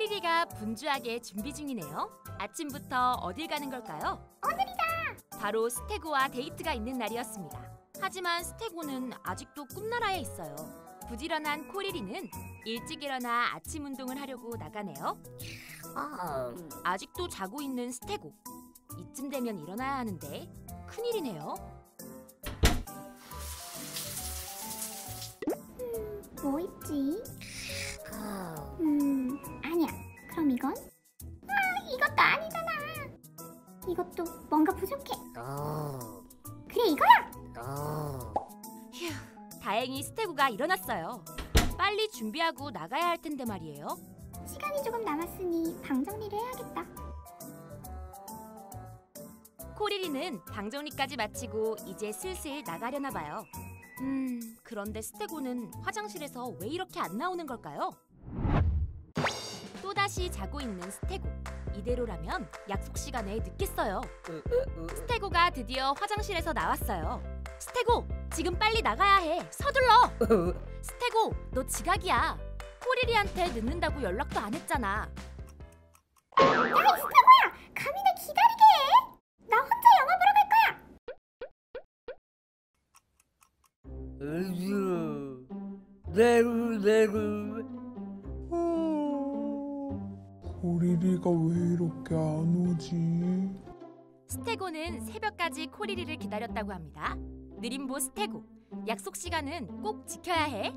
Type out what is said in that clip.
코리리가 분주하게 준비 중이네요. 아침부터 어딜 가는 걸까요? 오늘이다. 바로 스테고와 데이트가 있는 날이었습니다. 하지만 스테고는 아직도 꿈나라에 있어요. 부지런한 코리리는 일찍 일어나 아침 운동을 하려고 나가네요. 아, 아직도 자고 있는 스테고. 이쯤 되면 일어나야 하는데 큰일이네요. 뭐 있지? 이것도 뭔가 부족해. 어, 그래, 이거야. 어. 휴, 다행히 스테고가 일어났어요. 빨리 준비하고 나가야 할 텐데 말이에요. 시간이 조금 남았으니 방 정리를 해야겠다. 코리리는 방 정리까지 마치고 이제 슬슬 나가려나 봐요. 음, 그런데 스테고는 화장실에서 왜 이렇게 안 나오는 걸까요? 또다시 자고 있는 스테고. 이대로라면 약속 시간에 늦겠어요. 스테고가 드디어 화장실에서 나왔어요. 스테고, 지금 빨리 나가야 해. 서둘러. 스테고, 너 지각이야. 코리리한테 늦는다고 연락도 안 했잖아. 야, 이 스타고야! 감히 나 기다리게 해! 나 혼자 영화 보러 갈 거야! 으유, 내루 내루. 코리리가 왜 이렇게 안 오지? 스테고는 새벽까지 코리리를 기다렸다고 합니다. 느림보 스테고, 약속 시간은 꼭 지켜야 해.